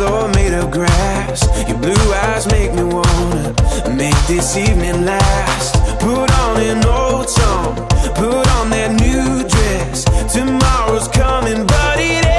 floor made of grass. Your blue eyes make me wanna Make this evening last. Put on an old song Put on that new dress. Tomorrow's coming but it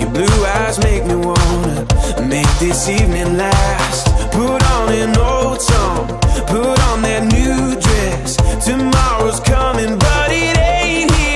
Your blue eyes make me wanna make this evening last. Put on an old song, put on that new dress. Tomorrow's coming, but it ain't here.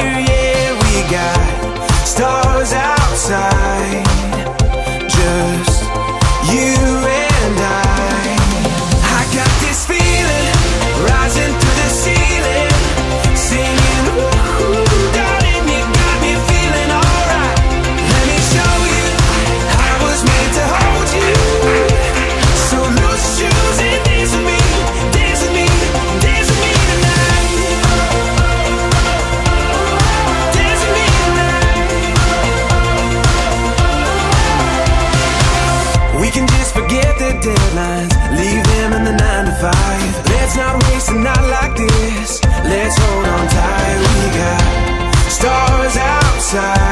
deadlines Leave them in the 9 to 5 Let's not waste a night like this. Let's hold on tight. We got stars outside.